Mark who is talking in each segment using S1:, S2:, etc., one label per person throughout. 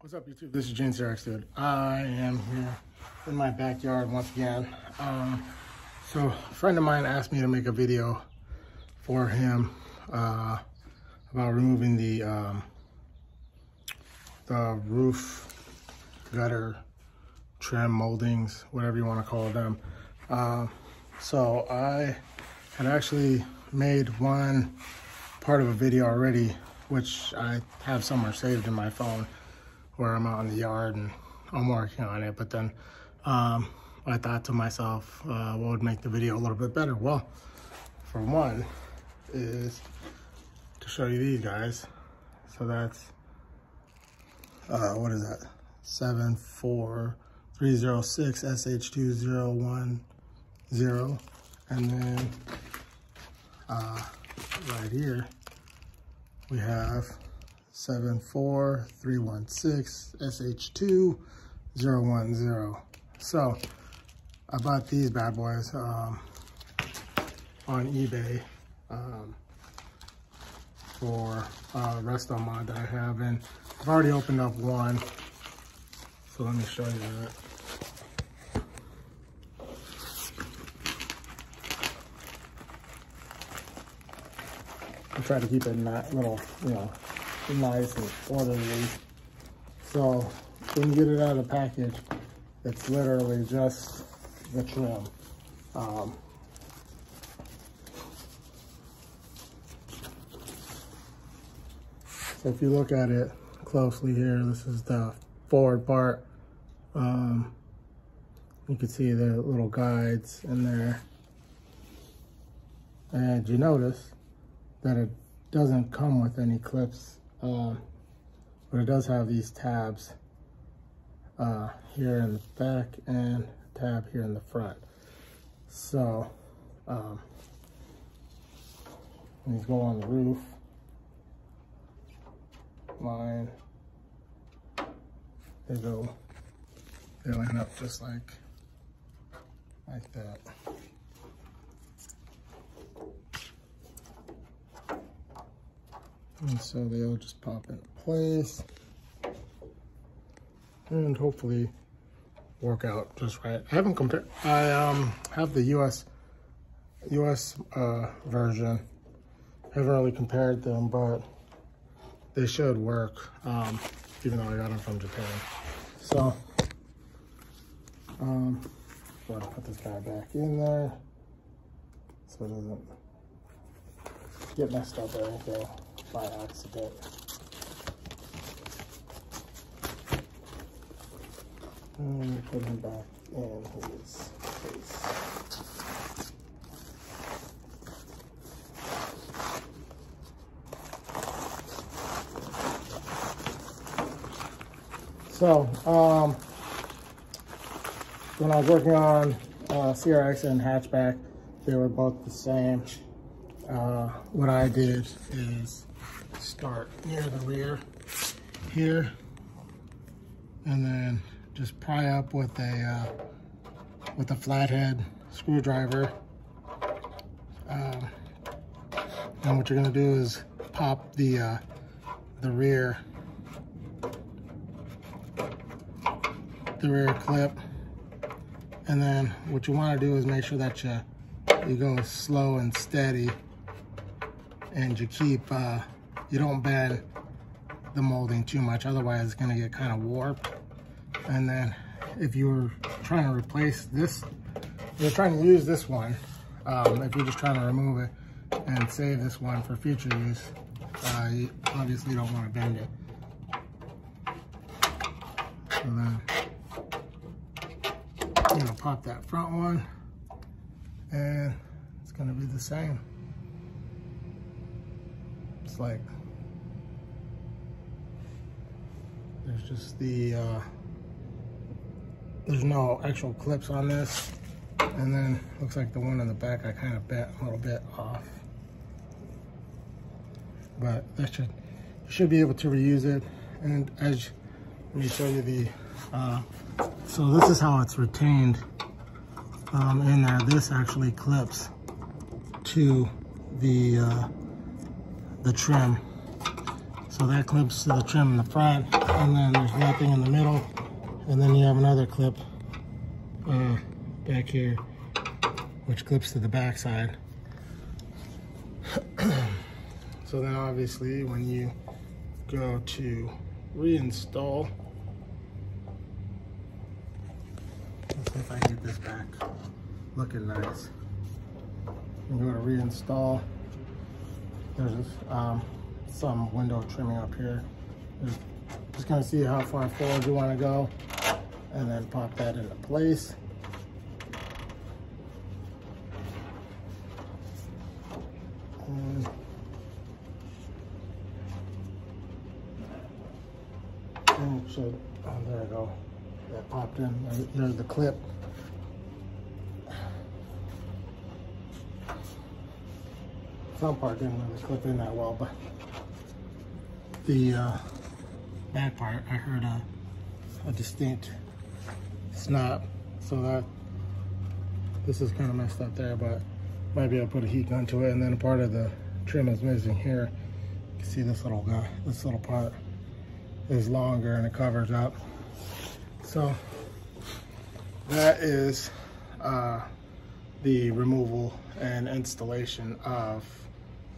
S1: What's up YouTube? This is James Eric dude. I am here in my backyard once again. Um, so a friend of mine asked me to make a video for him uh, about removing the um, the roof gutter trim moldings, whatever you want to call them. Uh, so I had actually made one part of a video already, which I have somewhere saved in my phone where I'm out in the yard and I'm working on it. But then um, I thought to myself, uh, what would make the video a little bit better? Well, for one, is to show you these guys. So that's, uh, what is that? 74306 SH2010. And then uh, right here, we have 74316 SH2010. So I bought these bad boys um, on eBay um, for uh, resto mod that I have. And I've already opened up one. So let me show you that. I try to keep it in that little, you know, nice and orderly. So when you get it out of the package, it's literally just the trim. Um, so if you look at it closely here, this is the forward part. Um, you can see the little guides in there. And you notice that it doesn't come with any clips um, but it does have these tabs uh, here in the back and tab here in the front. So um, these go on the roof line. They go, they line up just like, like that. And so they'll just pop into place and hopefully work out just right. I haven't compared, I um, have the US, US uh, version. haven't really compared them, but they should work, um, even though I got them from Japan. So, um, going to put this guy back in there so it doesn't get messed up or anything by accident. And put him back in his. So, um, when I was working on uh, CRX and hatchback, they were both the same. Uh, what I did is start near the rear here and then just pry up with a uh, with a flathead screwdriver. Um, and what you're going to do is pop the uh, the rear the rear clip. And then what you want to do is make sure that you you go slow and steady and you keep uh, you don't bend the molding too much, otherwise it's gonna get kind of warped. And then if you were trying to replace this, you're trying to use this one, um, if you're just trying to remove it and save this one for future use, uh, you obviously don't want to bend it. So then, you know, pop that front one and it's gonna be the same. It's like Just the, uh, there's no actual clips on this. And then looks like the one in the back I kind of bent a little bit off. But that should, you should be able to reuse it. And as, let me show you the, uh, so this is how it's retained um, in there. This actually clips to the, uh, the trim So that clips to the trim in the front, and then there's nothing in the middle. And then you have another clip uh, back here, which clips to the back side. so then obviously when you go to reinstall, let's see if I get this back looking nice. You go to reinstall, there's um, some window trimming up here. There's, just gonna see how far forward you wanna go and then pop that into place. And should, oh, there we go. That popped in, there's the clip. Some part didn't really clip in that well, but the uh, back part, I heard a, a distinct snap. So that, this is kind of messed up there, but might be able to put a heat gun to it. And then a part of the trim is missing here. You can see this little guy, this little part is longer and it covers up. So that is uh, the removal and installation of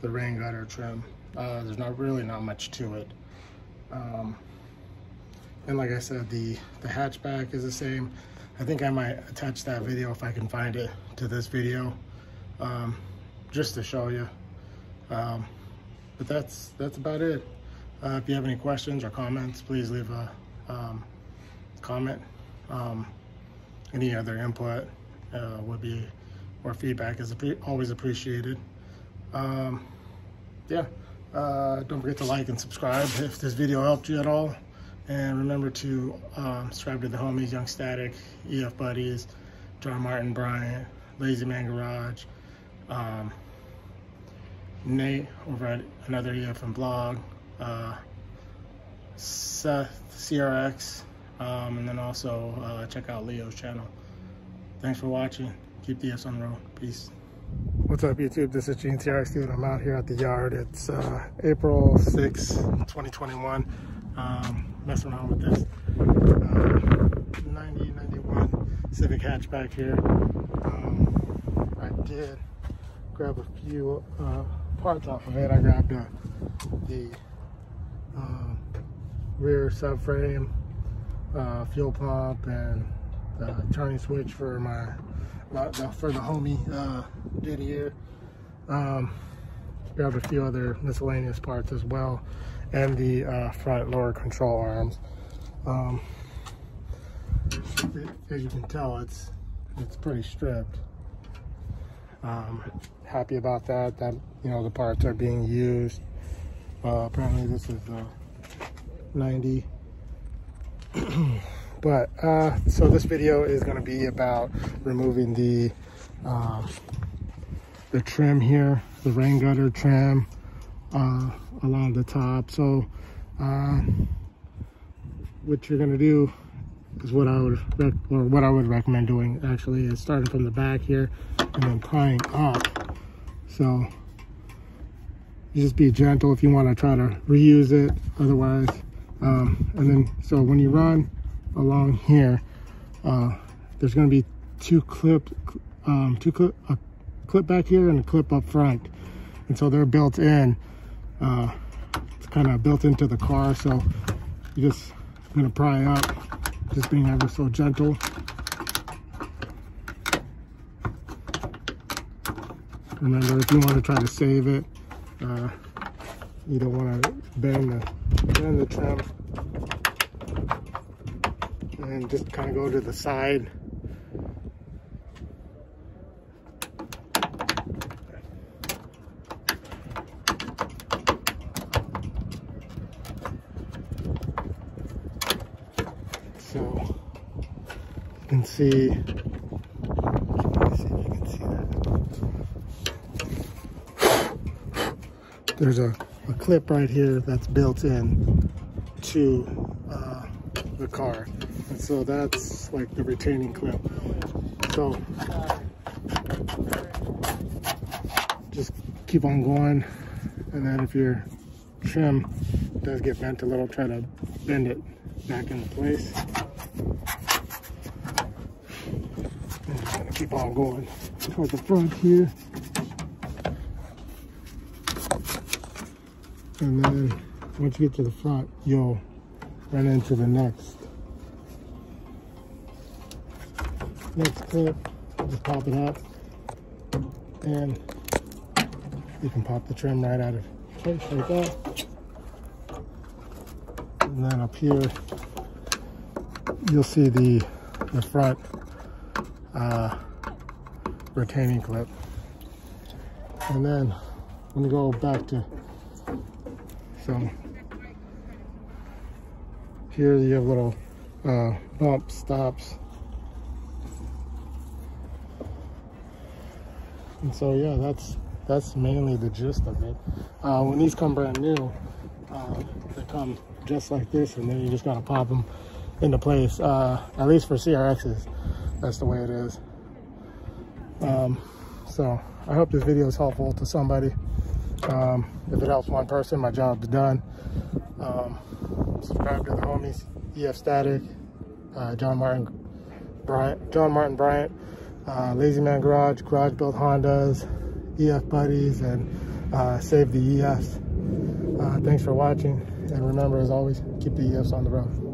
S1: the rain gutter trim. Uh, there's not really not much to it. Um, and like I said, the, the hatchback is the same. I think I might attach that video if I can find it to this video, um, just to show you. Um, but that's, that's about it. Uh, if you have any questions or comments, please leave a um, comment. Um, any other input uh, would be, or feedback is always appreciated. Um, yeah, uh, don't forget to like and subscribe if this video helped you at all. And remember to um, subscribe to the homies, Young Static, EF Buddies, John Martin Bryant, Lazy Man Garage, um, Nate over at another EFM blog, uh, Seth CRX, um, and then also uh, check out Leo's channel. Thanks for watching. Keep the EFs on the road. Peace. What's up YouTube? This is Gene CRX dude. I'm out here at the yard. It's uh, April 6, 2021. Um, messing around with this uh, 90, 91 Civic hatchback here. Um, I did grab a few uh, parts off of it. I grabbed uh, the uh, rear subframe, uh, fuel pump, and the turning switch for my for the homie uh, Didier. Um, grabbed a few other miscellaneous parts as well, and the uh, front lower control arms. Um, as you can tell, it's it's pretty stripped. Um, happy about that. That you know the parts are being used. Uh, apparently, this is uh, 90. but uh, so this video is going to be about removing the um, the trim here, the rain gutter trim uh, along the top. So uh, what you're to do is what I would or what I would recommend doing actually is starting from the back here and then prying up. So just be gentle if you want to try to reuse it. Otherwise, um, and then so when you run along here, uh, there's going to be two clip, um, two clip, clip back here and a clip up front, and so they're built in. Uh, it's kind of built into the car, so you just going to pry up, just being ever so gentle. Remember, if you want to try to save it, uh, you don't want to bend the, bend the trim and just kind of go to the side. So you can see. There's a, a clip right here that's built in to uh, the car. And so that's like the retaining clip. So just keep on going. And then if your trim does get bent a little, try to bend it back into place. And just gonna keep on going towards the front here. And then once you get to the front, you'll run into the next next clip. Just pop it up and you can pop the trim right out of place like that. And then up here, you'll see the, the front uh, retaining clip. And then when we go back to some, here you have little uh, bump stops. And so yeah, that's that's mainly the gist of it. Uh, when these come brand new, uh, they come just like this, and then you just gotta pop them into place. Uh, at least for CRXs, that's the way it is. Um, so I hope this video is helpful to somebody. Um, if it helps one person, my job's done. Um, subscribe to the homies, EF Static, uh, John Martin Bryant, John Martin Bryant, uh, Lazy Man Garage, Garage Built Hondas, EF Buddies, and uh, Save the EFs. Uh, thanks for watching, and remember, as always, keep the EFs on the road.